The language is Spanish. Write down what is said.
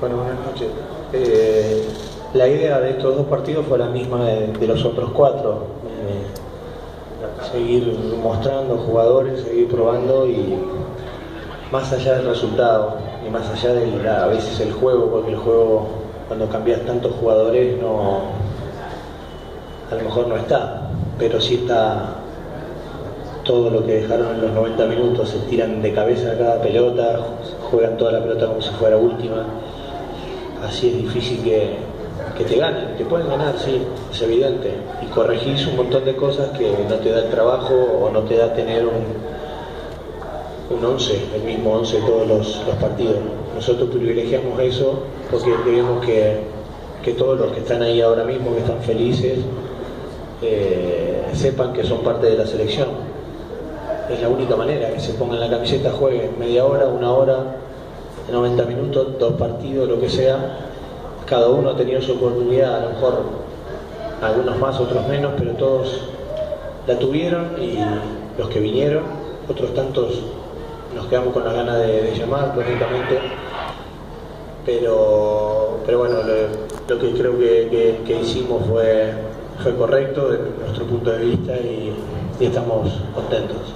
Bueno, buenas noches. Eh, la idea de estos dos partidos fue la misma de, los otros cuatro. Eh, seguir mostrando jugadores, seguir probando y más allá del resultado y más allá de a veces el juego, porque el juego cuando cambias tantos jugadores no a lo mejor no está, pero sí está todo lo que dejaron en los 90 minutos, se tiran de cabeza cada pelota, juegan toda la pelota como si fuera última así es difícil que, te ganen. Te pueden ganar, sí, es evidente. Y corregís un montón de cosas que no te da el trabajo o no te da tener un, un 11, el mismo 11 todos los, partidos. Nosotros privilegiamos eso porque creemos que, todos los que están ahí ahora mismo, que están felices, eh, sepan que son parte de la selección. Es la única manera, que se pongan la camiseta, jueguen media hora, una hora, 90 minutos, dos partidos, lo que sea, cada uno ha tenido su oportunidad, a lo mejor algunos más, otros menos, pero todos la tuvieron y los que vinieron, otros tantos nos quedamos con la ganas de, llamar, lógicamente, pero, pero bueno, lo, que creo que, hicimos fue, fue correcto desde nuestro punto de vista y estamos contentos.